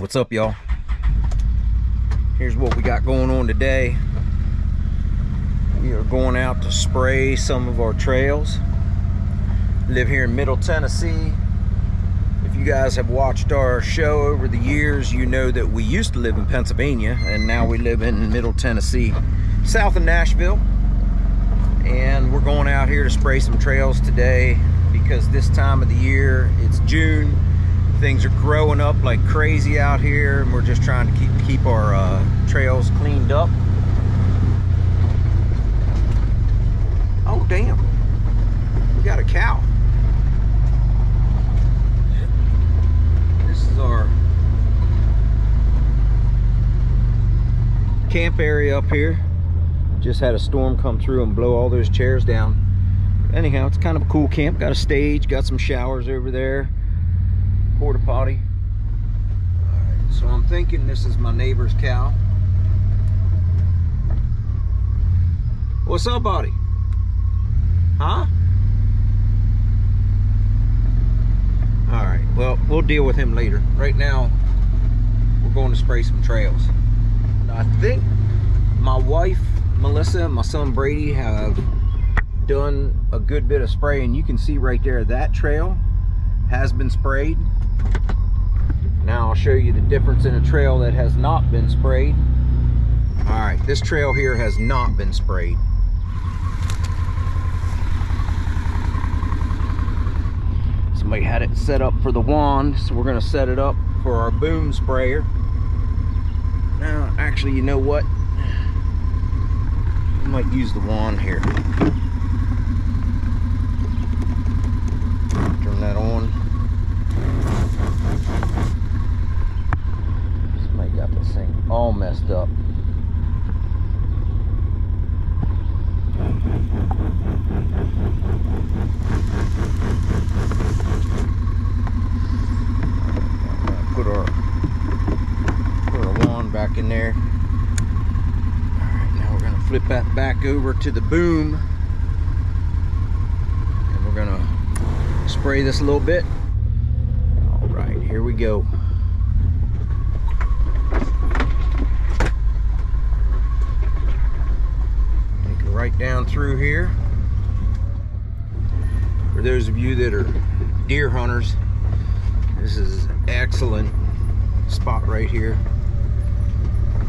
What's up, y'all? Here's what we got going on today. We are going out to spray some of our trails. Live here in Middle Tennessee. If you guys have watched our show over the years, you know that we used to live in Pennsylvania and now we live in Middle Tennessee, south of Nashville. And we're going out here to spray some trails today because this time of the year, it's June, things are growing up like crazy out here and we're just trying to keep keep our uh, trails cleaned up. Oh damn, we got a cow. This is our camp area up here. Just had a storm come through and blow all those chairs down. Anyhow, it's kind of a cool camp. Got a stage, got some showers over there porta potty. So I'm thinking this is my neighbor's cow. What's up, buddy? Huh? Alright, well, we'll deal with him later. Right now, we're going to spray some trails. I think my wife, Melissa, and my son Brady have done a good bit of spraying. You can see right there, that trail has been sprayed. Now I'll show you the difference in a trail that has not been sprayed. All right, this trail here has not been sprayed. Somebody had it set up for the wand, so we're gonna set it up for our boom sprayer. Now, actually, you know what? I might use the wand here. Turn that on. Somebody got this thing all messed up. Put our put our wand back in there. All right, now we're gonna flip that over to the boom, and we're gonna spray this a little bit. All right, here we go. Take it right down through here. For those of you that are deer hunters, this is an excellent spot right here.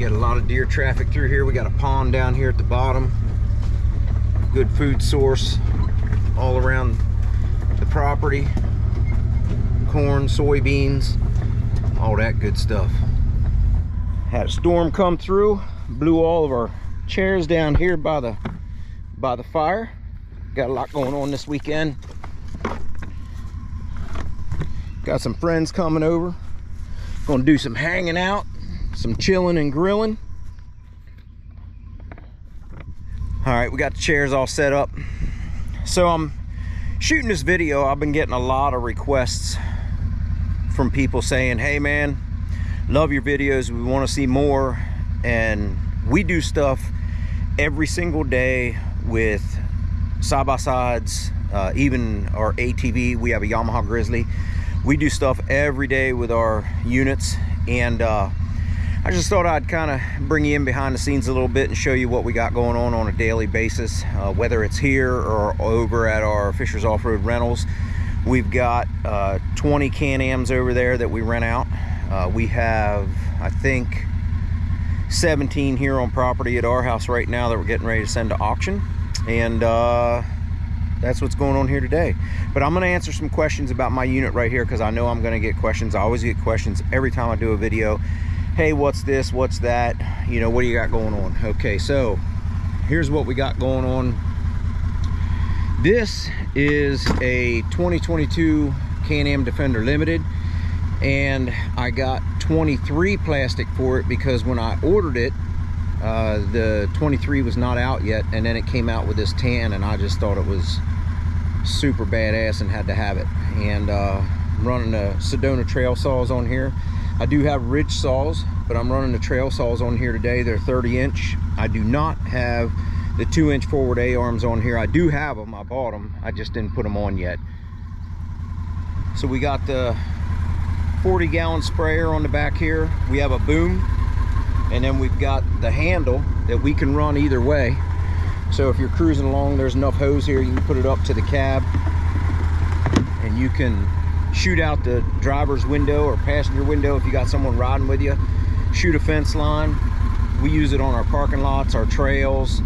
Get a lot of deer traffic through here. We got a pond down here at the bottom. Good food source all around the property. Corn, soybeans, all that good stuff. Had a storm come through, blew all of our chairs down here by the by the fire. Got a lot going on this weekend. Got some friends coming over. Gonna do some hanging out, some chilling and grilling. All right, we got the chairs all set up. So I'm shooting this video. I've been getting a lot of requests from people saying, hey man, love your videos. We wanna see more. And we do stuff every single day with side-by-sides, uh, even our ATV. We have a Yamaha Grizzly. We do stuff every day with our units. And uh, I just thought I'd kind of bring you in behind the scenes a little bit and show you what we got going on on a daily basis, uh, whether it's here or over at our Fisher's Off-Road Rentals. We've got uh, 20 Can-Ams over there that we rent out. Uh, we have, I think, 17 here on property at our house right now that we're getting ready to send to auction. And uh, that's what's going on here today. But I'm gonna answer some questions about my unit right here because I know I'm gonna get questions. I always get questions every time I do a video. Hey, what's this? What's that? You know, what do you got going on? Okay, so here's what we got going on. This is a 2022 Can-Am Defender Limited and I got 23 plastic for it because when I ordered it uh, the 23 was not out yet and then it came out with this tan and I just thought it was super badass and had to have it and uh, running the Sedona trail saws on here I do have Rip Saws but I'm running the trail saws on here today. They're 30 inch. I do not have the two inch forward A arms on here. I do have them I bought them I just didn't put them on yet. So we got the 40 gallon sprayer on the back here. We have a boom and then we've got the handle that we can run either way. So if you're cruising along, there's enough hose here, you can put it up to the cab and you can shoot out the driver's window or passenger window if you got someone riding with you. Shoot a fence line. We use it on our parking lots, our trails.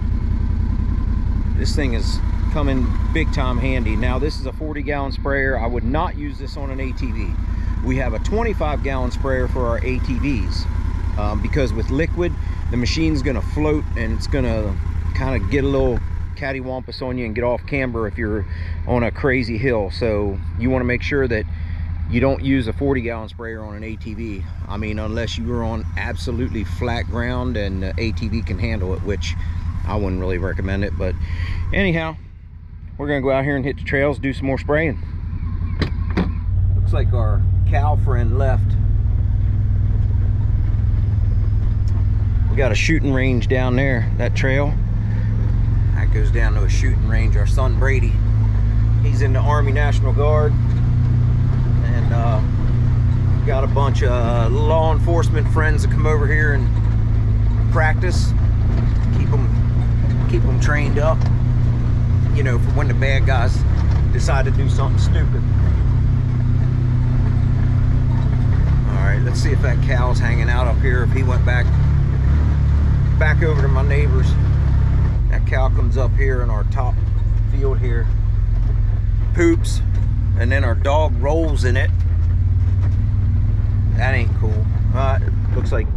This thing is coming big time handy. Now this is a 40 gallon sprayer. I would not use this on an ATV. We have a 25 gallon sprayer for our ATVs um, because with liquid, the machine's gonna float and it's gonna kind of get a little cattywampus on you and get off camber if you're on a crazy hill. So you wanna make sure that you don't use a 40 gallon sprayer on an ATV. I mean, unless you are on absolutely flat ground and the ATV can handle it, which I wouldn't really recommend it. But anyhow, we're gonna go out here and hit the trails, do some more spraying. Looks like our cow friend left. We got a shooting range down there, that trail. That goes down to a shooting range. Our son Brady, he's in the Army National Guard. And uh, got a bunch of law enforcement friends that come over here and practice. Keep them, keep them trained up. You know, for when the bad guys decide to do something stupid. All right, let's see if that cow's hanging out up here. If he went back back over to my neighbors. That cow comes up here in our top field here, poops, and then our dog rolls in it. That ain't cool. Uh, looks like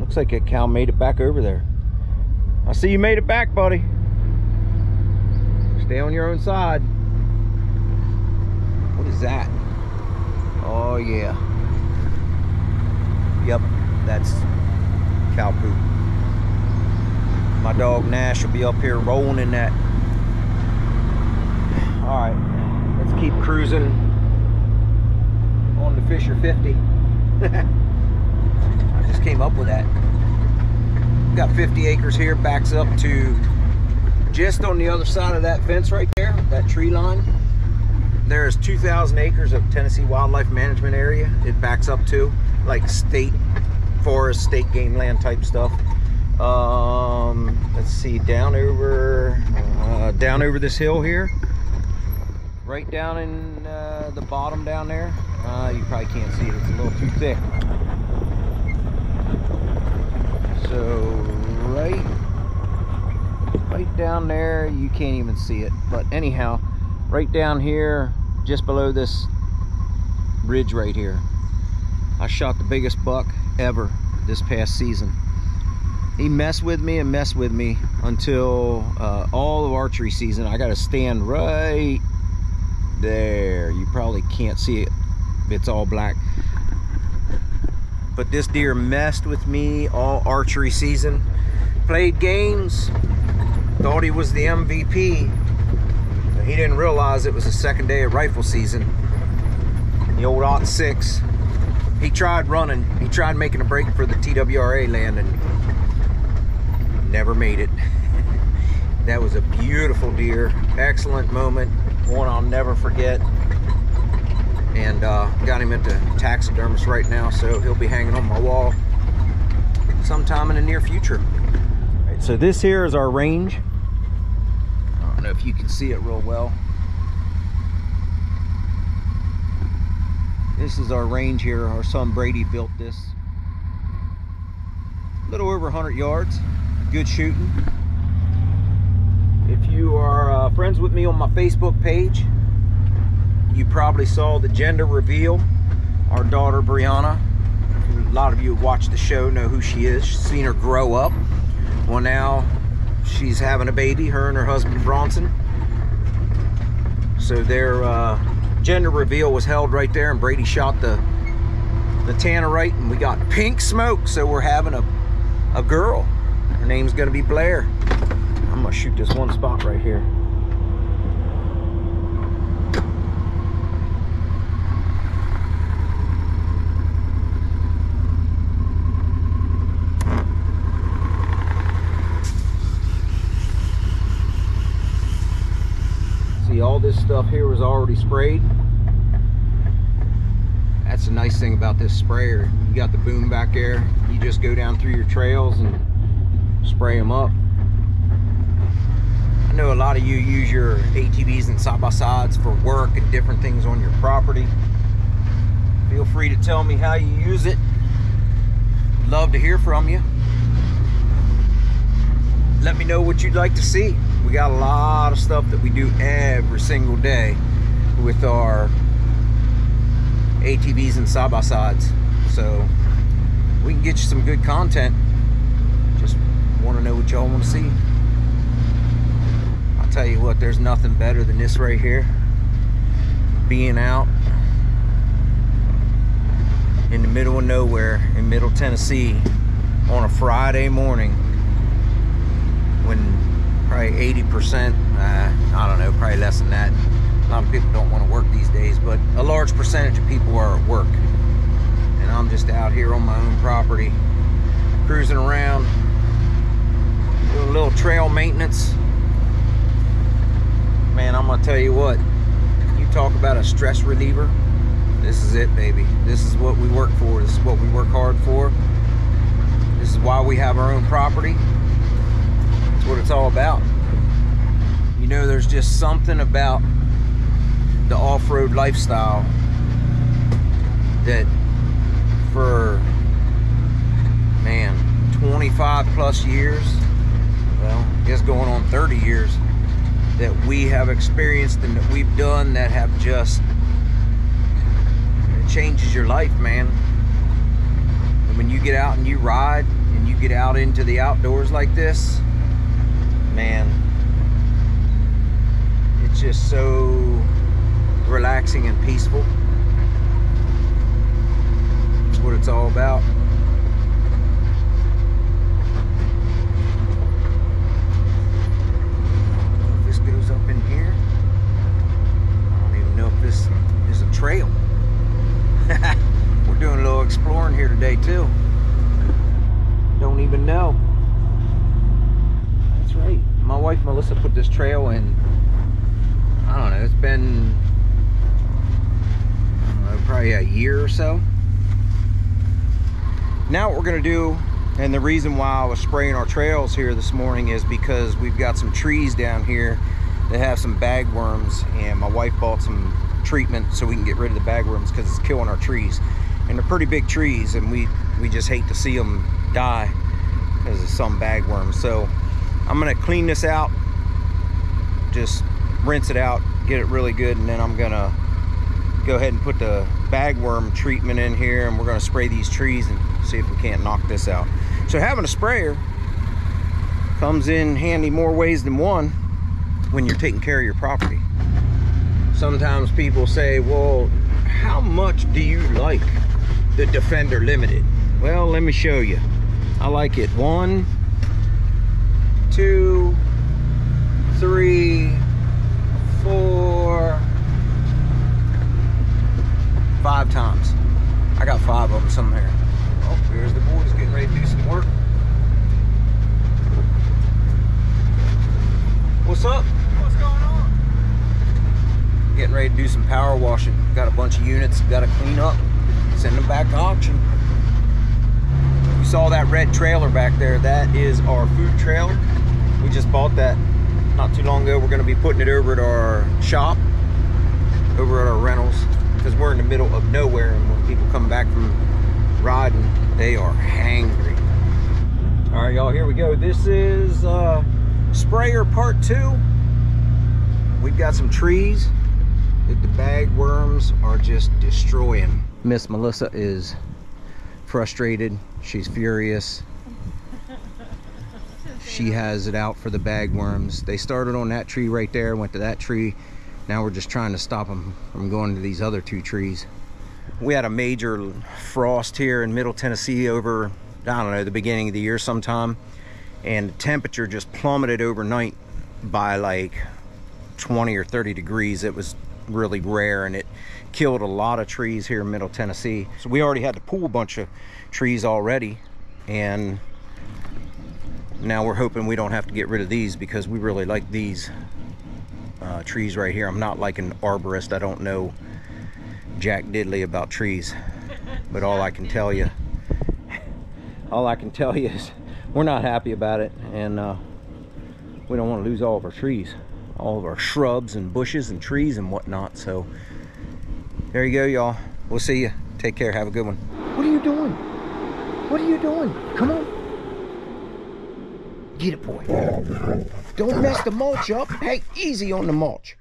looks like a cow made it back over there. I see you made it back, buddy. Stay on your own side. What is that? Oh yeah. Yep, that's cow poop. My dog Nash will be up here rolling in that. All right, let's keep cruising on the Fisher 50. I just came up with that. Got 50 acres here, backs up to just on the other side of that fence right there, that tree line. There's 2,000 acres of Tennessee Wildlife Management Area. It backs up to like state forest, state game land type stuff. Um, let's see, down over, uh, down over this hill here, right down in uh, the bottom down there. Uh, you probably can't see it; it's a little too thick. So right, right down there, you can't even see it. But anyhow, right down here, just below this ridge right here, I shot the biggest buck ever this past season he messed with me and messed with me until uh, all of archery season. I got to stand right there. You probably can't see it. It's all black. But this deer messed with me all archery season. Played games. Thought he was the MVP. He didn't realize it was the second day of rifle season. The old aught 6. He tried running. He tried making a break for the TWRA land and never made it. That was a beautiful deer, excellent moment, one I'll never forget. And uh, got him the taxidermist right now, so he'll be hanging on my wall sometime in the near future. Right, so this here is our range. I don't know if you can see it real well. This is our range here. Our son Brady built this. A little over 100 yards good shooting. If you are uh, friends with me on my Facebook page, you probably saw the gender reveal. Our daughter Brianna, a lot of you who watched the show know who she is. seen her grow up. Well now, she's having a baby, her and her husband Bronson. So their uh, gender reveal was held right there and Brady shot the the tannerite and we got pink smoke. So we're having a, a girl. Her name's gonna be Blair. I'm gonna shoot this one spot right here. See, all this stuff here was already sprayed. That's the nice thing about this sprayer. You got the boom back there. You just go down through your trails and spray them up. I know a lot of you use your ATVs and side-by-sides for work and different things on your property. Feel free to tell me how you use it. Love to hear from you. Let me know what you'd like to see. We got a lot of stuff that we do every single day with our ATVs and side-by-sides. So we can get you some good content. Want to know what y'all want to see. I'll tell you what, there's nothing better than this right here. Being out in the middle of nowhere in middle Tennessee on a Friday morning when probably 80%, uh, I don't know, probably less than that. A lot of people don't want to work these days, but a large percentage of people are at work. And I'm just out here on my own property, cruising around, little trail maintenance. Man, I'm gonna tell you what, you talk about a stress reliever, this is it, baby. This is what we work for. This is what we work hard for. This is why we have our own property. That's what it's all about. You know, there's just something about the off-road lifestyle that for, man, 25 plus years, well, I guess going on 30 years, that we have experienced and that we've done that have just changes your life, man. And when you get out and you ride and you get out into the outdoors like this, man, it's just so relaxing and peaceful. That's what it's all about. If this goes up in here, I don't even know if this is a trail. We're doing a little exploring here today too. Don't even know. That's right. My wife Melissa put this trail in. I don't know. It's been know, probably a year or so. Now what we're gonna do, and the reason why I was spraying our trails here this morning is because we've got some trees down here that have some bagworms, and my wife bought some treatment so we can get rid of the bagworms because it's killing our trees. And they're pretty big trees, and we we just hate to see them die because of some bagworms. So I'm gonna clean this out, just rinse it out, get it really good, and then I'm gonna go ahead and put the bagworm treatment in here and we're going to spray these trees and see if we can't knock this out. So having a sprayer comes in handy more ways than one when you're taking care of your property. Sometimes people say, well, how much do you like the Defender Limited? Well, let me show you. I like it one, two, three, four, five times. I got five of them somewhere. Oh, there's the boys getting ready to do some work. What's up? What's going on? Getting ready to do some power washing. Got a bunch of units, got to clean up, send them back to auction. You saw that red trailer back there. That is our food trailer. We just bought that not too long ago. We're going to be putting it over at our shop, over at our rentals because we're in the middle of nowhere and when people come back from riding they are hangry. All right y'all here we go. This is uh sprayer part two. We've got some trees that the bagworms are just destroying. Miss melissa is frustrated. She's furious. She has it out for the bagworms. they started on that tree right there went to that tree now we're just trying to stop them from going to these other two trees. We had a major frost here in middle Tennessee over, I don't know, the beginning of the year sometime. And the temperature just plummeted overnight by like 20 or 30 degrees. It was really rare and it killed a lot of trees here in middle Tennessee. So we already had to pull a bunch of trees already. And now we're hoping we don't have to get rid of these because we really like these uh, trees right here. I'm not like an arborist. I don't know jack diddley about trees. But all I can tell you, all I can tell you is we're not happy about it, and uh, we don't want to lose all of our trees, all of our shrubs and bushes and trees and whatnot. So there you go, y'all. We'll see you. Take care. Have a good one. What are you doing? What are you doing? Come on. Get it, boy. Don't mess the mulch up. Hey, easy on the mulch.